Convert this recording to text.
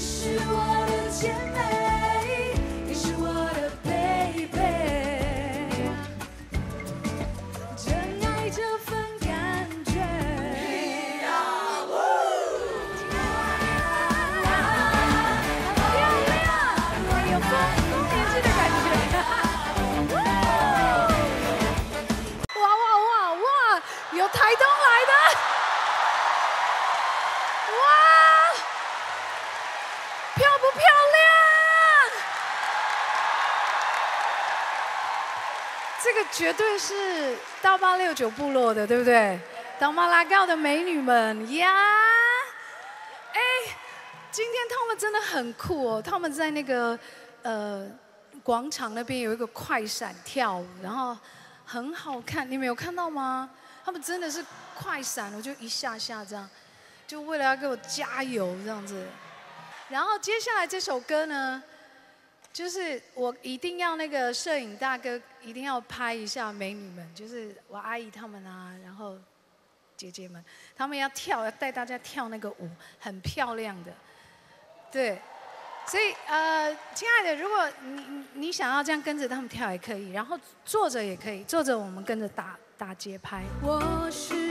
你是我的姐妹，你是我的 baby，真爱这份感觉。漂亮，有丰丰年祭的感觉。哇哇哇哇！有台这个绝对是到八六九部落的，对不对？当马拉高的美女们呀！哎，今天他们真的很酷哦，他们在那个呃广场那边有一个快闪跳舞，然后很好看，你们有看到吗？他们真的是快闪，我就一下下这样，就为了要给我加油这样子。然后接下来这首歌呢，就是我一定要那个摄影大哥一定要拍一下美女们，就是我阿姨她们啊，然后姐姐们，她们要跳，要带大家跳那个舞，很漂亮的，对。所以呃，亲爱的，如果你你想要这样跟着他们跳也可以，然后坐着也可以，坐着我们跟着打打节拍。我是